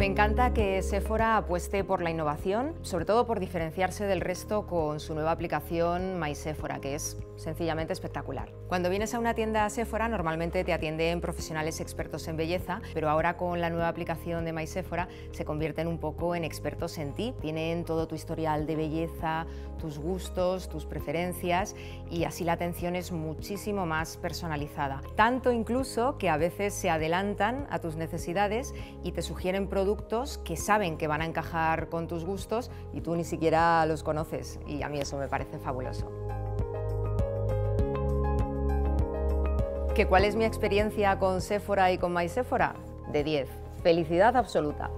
Me encanta que Sephora apueste por la innovación, sobre todo por diferenciarse del resto con su nueva aplicación My Sephora, que es sencillamente espectacular. Cuando vienes a una tienda Sephora normalmente te atienden profesionales expertos en belleza, pero ahora con la nueva aplicación de My Sephora se convierten un poco en expertos en ti. Tienen todo tu historial de belleza, tus gustos, tus preferencias y así la atención es muchísimo más personalizada. Tanto incluso que a veces se adelantan a tus necesidades y te sugieren productos que saben que van a encajar con tus gustos y tú ni siquiera los conoces y a mí eso me parece fabuloso. ¿Que ¿Cuál es mi experiencia con Sephora y con My Sephora? De 10. Felicidad absoluta.